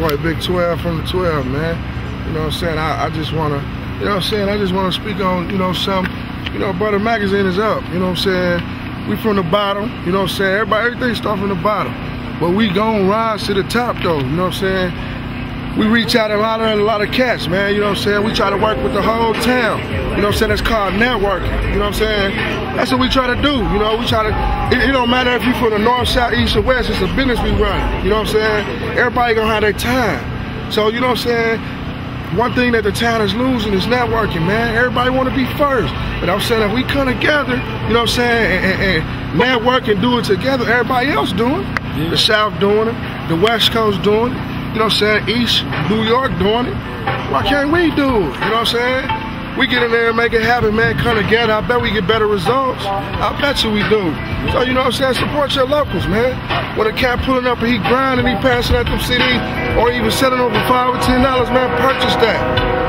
boy Big 12 from the 12, man. You know what I'm saying? I, I just wanna, you know what I'm saying? I just wanna speak on, you know, some, you know, Butter Magazine is up. You know what I'm saying? We from the bottom, you know what I'm saying? Everybody, everything start from the bottom. But we gon' rise to the top though, you know what I'm saying? We reach out a lot of a lot of cats, man. You know what I'm saying? We try to work with the whole town. You know what I'm saying? It's called networking. You know what I'm saying? That's what we try to do. You know, we try to. It, it don't matter if you're from the north, south, east, or west. It's a business we run. You know what I'm saying? Everybody gonna have their time. So you know what I'm saying? One thing that the town is losing is networking, man. Everybody want to be first. But I'm saying if we come together, you know what I'm saying, and, and, and network and do it together, everybody else doing. Yeah. The South doing it, the West Coast doing it you know what I'm saying, East New York doing it. Why can't we do it? You know what I'm saying? We get in there and make it happen, man. Come together. I bet we get better results. I bet you we do. So, you know what I'm saying? Support your locals, man. When a cat pulling up and he grinding, he passing out them CD, or even selling for five or ten dollars, man, purchase that.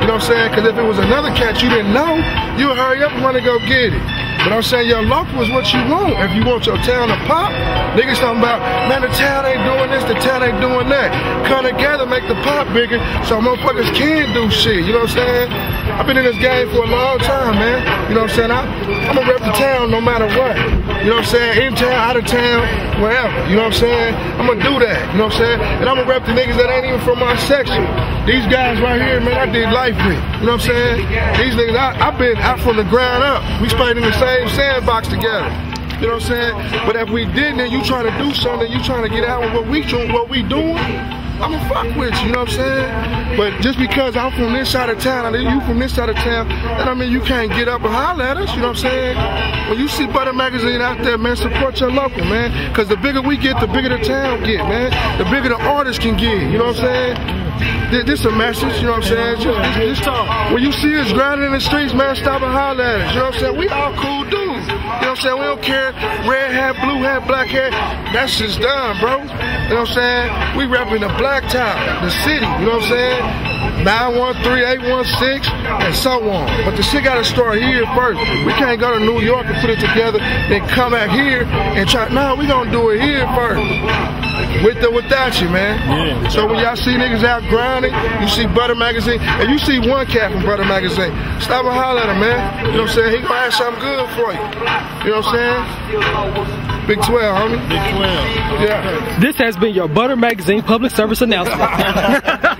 You know what I'm saying? Because if it was another cat you didn't know, you hurry up and want to go get it. But I'm saying your local is what you want. If you want your town to pop, niggas talking about, man, the town ain't doing this, the town ain't doing that. Come together, make the pop bigger so motherfuckers can do shit. You know what I'm saying? I've been in this game for a long time, man. You know what I'm saying? I, I'm gonna rep the town no matter what. You know what I'm saying? In town, out of town, wherever. You know what I'm saying? I'm gonna do that. You know what I'm saying? And I'm gonna rep the niggas that ain't even from my section. These guys right here, man, I did life with. You know what I'm saying? These niggas, I, I've been out from the ground up. We played in the same same sandbox together. You know what I'm saying? But if we didn't and you trying to do something, you trying to get out with what we doing, what we doing, I'ma fuck with you, you know what I'm saying? But just because I'm from this side of town and you from this side of town, that I mean you can't get up and holler at us, you know what I'm saying? When you see Butter Magazine out there, man, support your local, man. Cause the bigger we get, the bigger the town get, man. The bigger the artists can get, you know what I'm saying? This, this a message, you know what I'm saying? Just, when you see us grinding in the streets, man, stop and holler at us. You know what I'm saying? We all cool dudes. You know what I'm saying? We don't care red hat, blue hat, black hat. That's just done, bro. You know what I'm saying? We repping the black top, the city. You know what I'm saying? 913-816, and so on. But the shit gotta start here first. We can't go to New York and put it together, then come back here and try. No, we gonna do it here first. With or without you, man. Yeah. So when y'all see niggas out grinding, you see Butter Magazine, and you see one cat from Butter Magazine, stop and holler at him, man. You know what I'm saying? He gonna have something good for you. You know what I'm saying? Big 12, homie. Big 12. Yeah. This has been your Butter Magazine public service announcement.